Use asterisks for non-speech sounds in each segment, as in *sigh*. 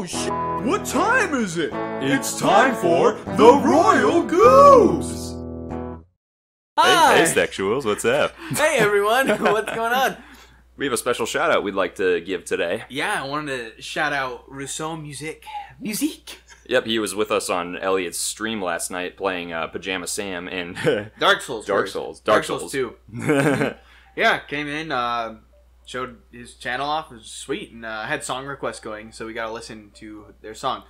Oh shit! What time is it? It's time for the Royal Goobs! Hi. Hey, hey, sexuals, what's up? *laughs* Hey, everyone, what's going on? We have a special shout out we'd like to give today. Yeah, I wanted to shout out Rousseau Music. Music. Yep, he was with us on Elliot's stream last night playing uh, Pajama Sam and Dark Souls. *laughs* Dark. Souls. Dark, Dark Souls. Souls. 2. *laughs* Yeah, came in, uh, showed his channel off. It was sweet, and uh, had song requests going, so we got to listen to their song.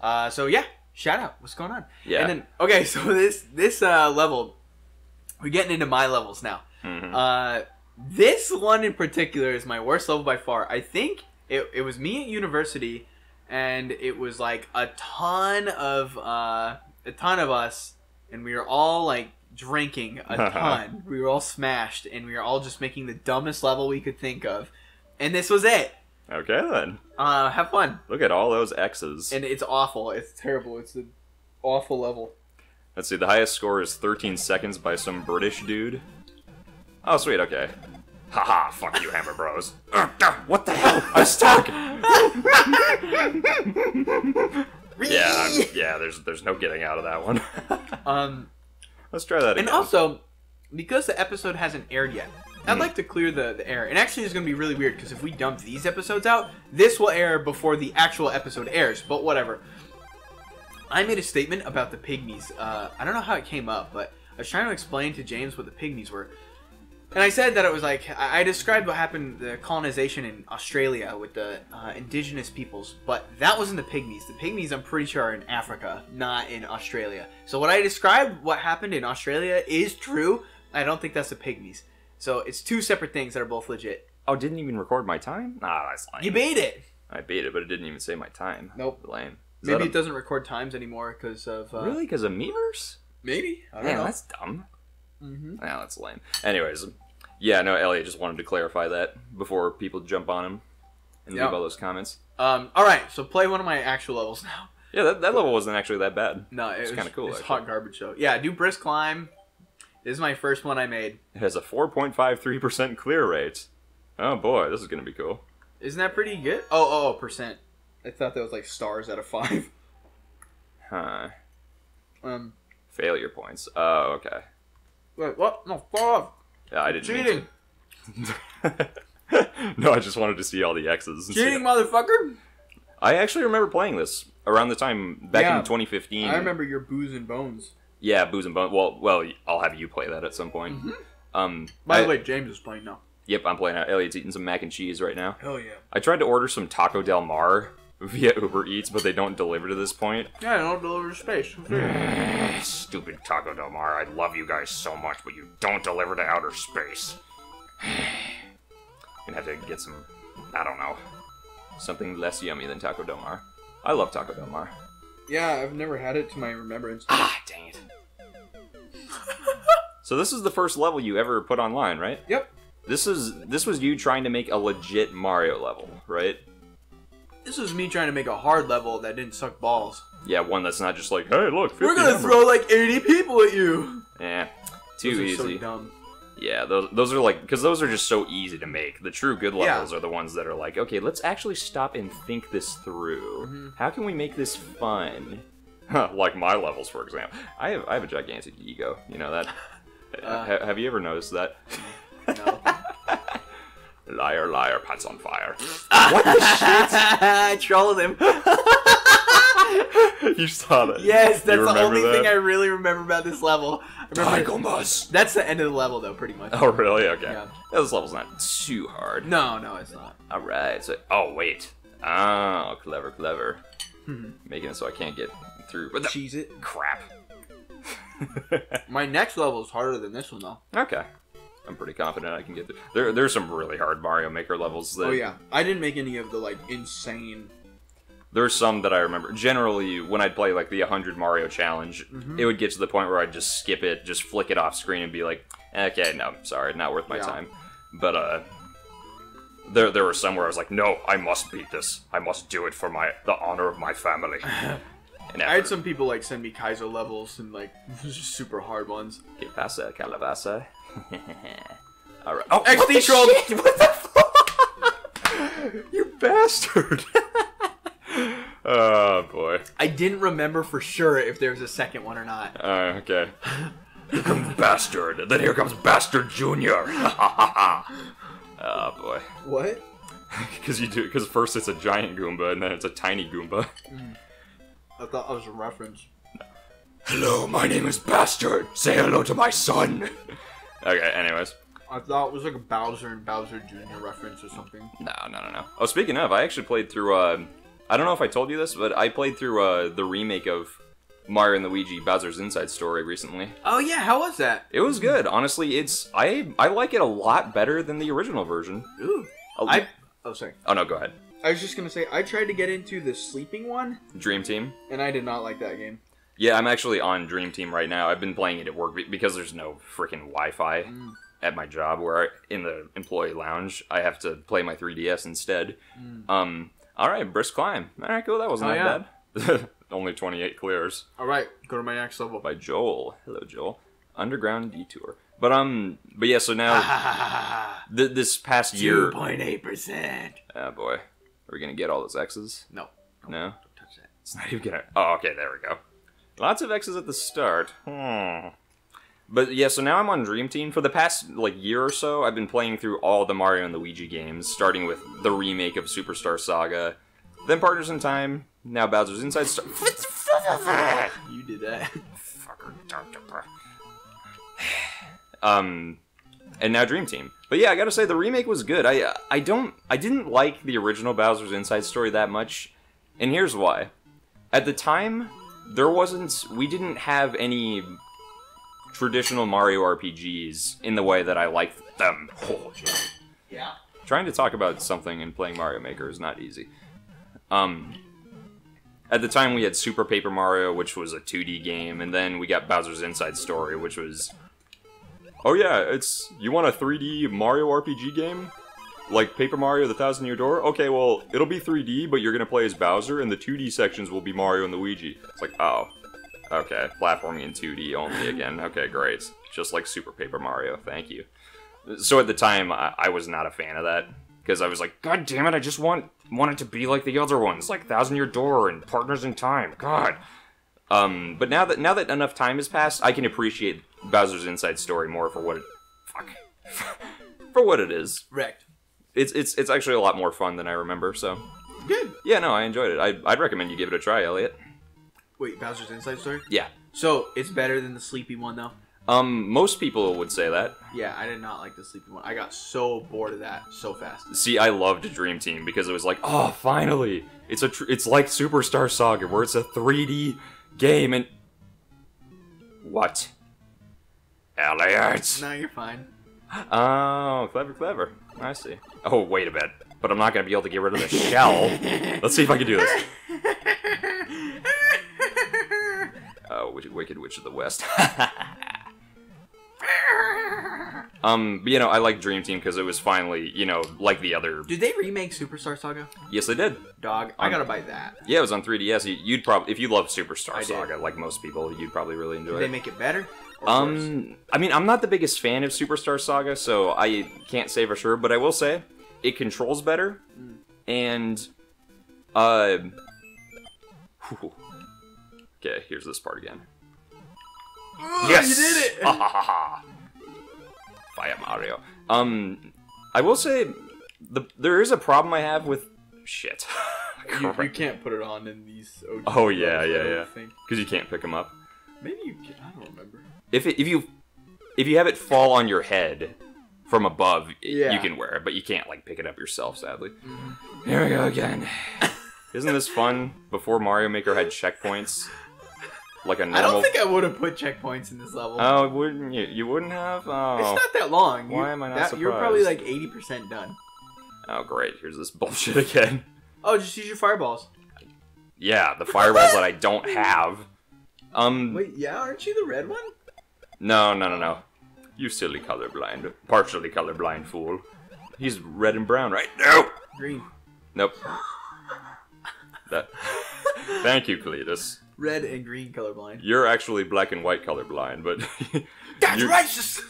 Uh, so yeah, shout out. What's going on? Yeah. And then okay, *laughs* so this this uh, level, we're getting into my levels now. Mhm. Uh, this one in particular is my worst level by far. I think it, it was me at university, and it was like a ton of uh, a ton of us, and we were all like drinking a *laughs* ton. we were all smashed, and we were all just making the dumbest level we could think of, and this was it. okay then. Uh, have fun, Look at all those X's. and it's awful. It's terrible. It's an awful level. Let's see, the highest score is 13 seconds by some British dude. Oh, sweet, okay. Haha, fuck you, Hammer Bros. *laughs* What the hell? I'm stuck! *laughs* yeah, I'm- yeah, there's there's no getting out of that one. Um, Let's try that again. And also, because the episode hasn't aired yet, I'd Hmm. like to clear the, the air. And actually, it's going to be really weird because if we dump these episodes out, this will air before the actual episode airs. But whatever. I made a statement about the pygmies. Uh, I don't know how it came up, but I was trying to explain to James what the pygmies were. And I said that it was like I described what happened the colonization in Australia with the uh, indigenous peoples, but that wasn't the pygmies. The pygmies, I'm pretty sure, are in Africa, not in Australia. So what I described what happened in Australia is true. I don't think that's the pygmies. So it's two separate things that are both legit. oh, didn't even record my time? Nah, that's lame. You beat it. I beat it, but it didn't even say my time. Nope. Lame. Is Maybe that it doesn't record times anymore because of uh, Really? Because of Miiverse? Maybe I don't Man, know. that's dumb. Mm-hmm. Yeah, that's lame. Anyways, yeah, no, Elliot just wanted to clarify that before people jump on him and Yeah. leave all those comments. Um. All right. So play one of my actual levels *laughs* now. Yeah, that, that level wasn't actually that bad. No, it It's was kinda cool, It's actually. hot garbage though. Yeah, do brisk climb. This is my first one I made. It has a 4.53% clear rate. Oh boy, this is gonna be cool. Isn't that pretty good? Oh, oh, oh, percent. I thought that was like stars out of five. *laughs* Huh. Um. Failure points. Oh, okay. Wait, what? No, fuck off. Yeah, I didn't Cheating. *laughs* no, I just wanted to see all the X's. and Cheating, motherfucker. I actually remember playing this around the time back Yeah. in 2015. I remember your booze and bones. Yeah, Booze and Bones. Well, well, I'll have you play that at some point. Um, Mm-hmm. By I- the way, James is playing now. Yep, I'm playing. Elliot's eating some mac and cheese right now. Hell yeah. I tried to order some Taco Del Mar via Uber Eats, but they don't deliver to this point. Yeah, I don't deliver to space. Stupid Taco Del Mar. I love you guys so much, but you don't deliver to outer space. *sighs* Gonna have to get some, I don't know, something less yummy than Taco Del Mar. I love Taco Del Mar. yeah, I've never had it to my remembrance. Ah, dang it. *laughs* so this is the first level you ever put online, right? Yep. This is this was you trying to make a legit Mario level, right? This was me trying to make a hard level that didn't suck balls. Yeah, one that's not just like, hey, look, 50 We're gonna hammer." throw like 80 people at you. Yeah, too Those easy. So dumb. Yeah, those those are like because those are just so easy to make. The true good Yeah. levels are the ones that are like, okay, let's actually stop and think this through. Mm-hmm. How can we make this fun? *laughs* like my levels, for example. I have I have a gigantic ego. You know that. *laughs* Uh. Ha- have you ever noticed that? No. Liar, liar, pants on fire. what the shit? I *laughs* trolled him. *laughs* you saw that? Yes, that's You the only that? thing I really remember about this level. I remember Daigomas. that's the end of the level though, pretty much. Oh really? Okay. Yeah. This level's not too hard. No, no, it's not. All right. So, oh wait. Oh, clever, clever. Hmm. Making it so I can't get through. But the, Cheese it. crap. *laughs* My next level is harder than this one though. okay. I'm pretty confident I can get through. There, there's some really hard Mario Maker levels. That, Oh yeah, I didn't make any of the like insane. There's some that I remember. Generally, when I'd play like the 100 Mario challenge, Mm-hmm. it would get to the point where I'd just skip it, just flick it off screen, and be like, "Okay, no, sorry, not worth my Yeah. time." But uh, there there were some where I was like, "No, I must beat this. I must do it for my the honor of my family." *laughs* And I had some people like send me Kaizo levels and like *laughs* super hard ones. Que pasa, calabasa? *laughs* All right. Oh, XD what the troll. shit? *laughs* What the fuck? you bastard! *laughs* Oh boy. I didn't remember for sure if there was a second one or not. Uh, okay. Here comes Bastard, then here comes Bastard Junior. oh boy. What? Because you do. Because first it's a giant Goomba, and then it's a tiny Goomba. I thought that was a reference. Hello, my name is Bastard. Say hello to my son. Okay. Anyways. I thought it was like a Bowser and Bowser Jr. reference or something. No, no, no, no. Oh, speaking of, I actually played through. Uh, I don't know if I told you this, but I played through uh, the remake of Mario and Luigi Bowser's Inside Story recently. Oh yeah, how was that? It was good. Honestly, it's I I like it a lot better than the original version. Ooh. Oh, I. Oh sorry. oh no, go ahead. I was just gonna say I tried to get into the sleeping one, Dream Team. and I did not like that game. Yeah, I'm actually on Dream Team right now. I've been playing it at work because there's no freaking Wi-Fi at my job. Where I, in the employee lounge, I have to play my 3DS instead. Um. All right, brisk climb. All right, cool. That wasn't Oh, that bad. *laughs* Only 28 clears. All right, go to my next level. by Joel. Hello, Joel. Underground detour. But um, but yeah. So now *laughs* th- this past year, point eight percent. oh boy, are we gonna get all those X's? No, No, don't touch that. it's not even gonna. Oh, okay, there we go. Lots of X's at the start. Hmm. But yeah, so now I'm on Dream Team. For the past like year or so, I've been playing through all the Mario and the Luigi games, starting with the remake of Superstar Saga, then Partners in Time, now Bowser's Inside Story. *laughs* You did that. um and now dream team but yeah i gotta say the remake was good i i don't i didn't like the original bowser's inside story that much and here's why at the time there wasn't we didn't have any traditional mario rpgs in the way that i liked them oh, yeah. trying to talk about something and playing Mario Maker is not easy. Um, at the time, we had Super Paper Mario, which was a 2D game, and then we got Bowser's Inside Story, which was, oh yeah, it's you want a 3D Mario RPG game, like Paper Mario: The Thousand Year Door. Okay, well it'll be 3D, but you're gonna play as Bowser, and the 2D sections will be Mario and Luigi. It's like, oh, okay, platforming in 2D only again. Okay, great, just like Super Paper Mario. Thank you. So at the time, I, I was not a fan of that because I was like, God damn it! I just want want it to be like the other ones, like Thousand Year Door and Partners in Time. God. Um, but now that now that enough time has passed, I can appreciate Bowser's Inside Story more for what it fuck *laughs* for what it is. Wrecked. It's it's it's actually a lot more fun than I remember. So Good. yeah, no, I enjoyed it. I, I'd recommend you give it a try, Elliot. Wait, Bowser's Inside Story. Yeah. So it's better than the sleepy one, though. Um, most people would say that. Yeah, I did not like the sleepy one. I got so bored of that so fast. See, I loved Dream Team because it was like, oh, finally, it's a tr- it's like Superstar Saga where it's a 3D game and what? Elliot. No, you're fine. Oh, clever, clever. I see. Oh, wait a bit. But I'm not gonna be able to get rid of the shell. Let's see if I can do this. *laughs* Oh, Wicked, Wicked Witch of the West. *laughs* um, but, you know, I like Dream Team because it was finally, you know, like the other. Did they remake Superstar Saga? Yes, they did. Dog, I Um, gotta buy that. Yeah, it was on 3DS. You- You'd probably, if you love Superstar I did. Saga, like most people, you'd probably really enjoy Did they it. make it better? Um, I mean, I'm not the biggest fan of Superstar Saga, so I can't say for sure. But I will say, it controls better, and uh, whew. okay. Here's this part again. Ugh, Yes, you did it. *laughs* Fire Mario. Um, I will say, the there is a problem I have with shit. *laughs* you, you can't put it on in these. OG Oh, yeah, yeah, yeah. think. Because you can't pick them up. Maybe you can. I don't remember. If it, if you if you have it fall on your head from above, Yeah. you can wear it, but you can't like pick it up yourself. Sadly. Here we go again. Isn't this fun? Before Mario Maker had checkpoints, like a I normal. I don't think I would have put checkpoints in this level. Oh, wouldn't you? You wouldn't have. Oh. It's not that long. Why You- am I not that, You're probably like eighty percent done. oh, great. Here's this *laughs* bullshit again. Oh, just use your fireballs. Yeah, the fireballs that I don't have. Um. Wait, yeah, aren't you the red one? No, no, no, no. You silly colorblind, partially colorblind fool. He's red and brown, right? No. Green. Nope. That. Thank you, Cletus. Red and green colorblind. You're actually black and white colorblind, but *laughs* That's You- racist.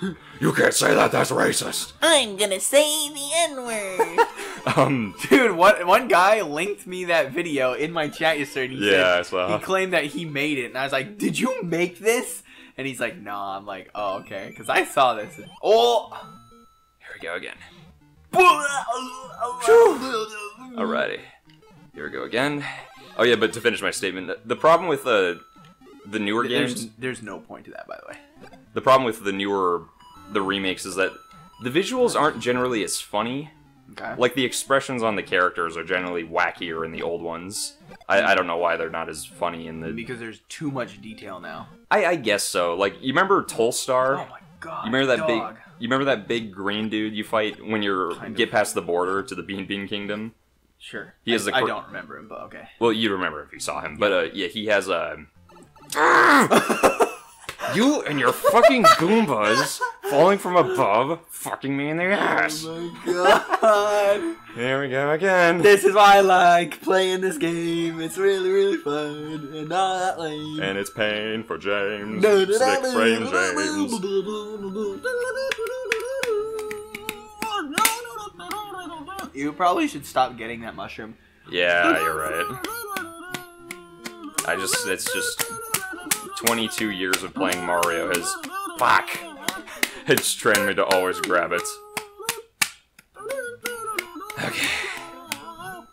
*laughs* you can't say that. That's racist. I'm gonna say the N word. *laughs* Um, *laughs* Dude, one one guy linked me that video in my chat yesterday. And he Yeah, I said, saw. He claimed that he made it, and I was like, "Did you make this?" And he's like, "No." I'm like, "Oh, okay," because I saw this. Oh. here we go again. Alrighty. Alrighty. Here we go again. Oh yeah, but to finish my statement, the- the problem with the the newer games, There's there's no point to that, by the way. the problem with the newer the remakes is that the visuals aren't generally as funny. Okay. Like the expressions on the characters are generally wackier in the old ones. I, I don't know why they're not as funny in the. because there's too much detail now. I, I guess so. Like you remember Tolstar? Oh my god. You remember that dog. big? You remember that big green dude you fight when you're Kind of. get past the border to the Beanbean Kingdom? Sure. He has I, the I don't remember him, but okay. Well, you remember if you saw him, but uh, yeah, he has a. *laughs* you and your fucking Goombas falling from above, fucking me in the ass. Oh my god. Here we go again. this is why I like playing this game. It's really, really fun and not that lame. And it's pain for James. Slick frame James. You probably should stop getting that mushroom. Yeah, you're right. I just, it's just 22 years of playing Mario has, fuck, it's trained me to always grab it. Okay.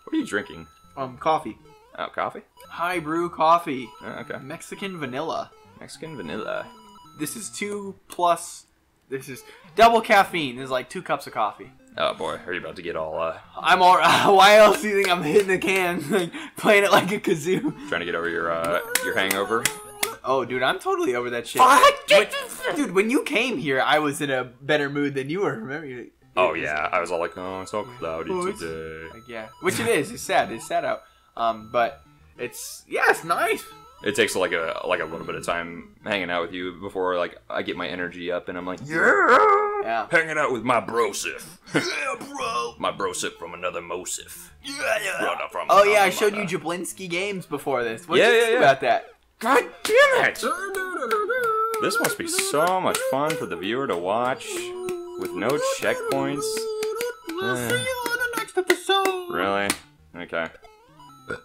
What are you drinking? Um, coffee. Oh, coffee? High brew coffee. Oh, okay. Mexican vanilla. Mexican vanilla. This is two plus. This is double caffeine. This is like two cups of coffee. Oh boy, are you about to get all, uh, I'm all. *laughs* why else do you think I'm hitting the can, *laughs* like playing it like a kazoo? trying to get over your, uh, your hangover? Oh, dude, I'm totally over that shit. Fuck, When- dude, when you came here, I was in a better mood than you were. Remember? you- Oh was- yeah, I was all like, oh, it's all cloudy Oh, it's- today. Like, yeah, which it is. It's sad. It's sad out. Um, but it's yeah, it's nice. It takes like a like a little bit of time hanging out with you before like I get my energy up and I'm like, yeah, Yeah. hanging out with my brosif. yeah, bro. *laughs* My brosif from another Mosif. Yeah, yeah. From Oh yeah, I showed you Jablinski games before this. What Yeah, you yeah, think yeah. about that? God damn it! This must be so much fun for the viewer to watch with no checkpoints. We'll see you on the next episode. Really? Okay. Uh,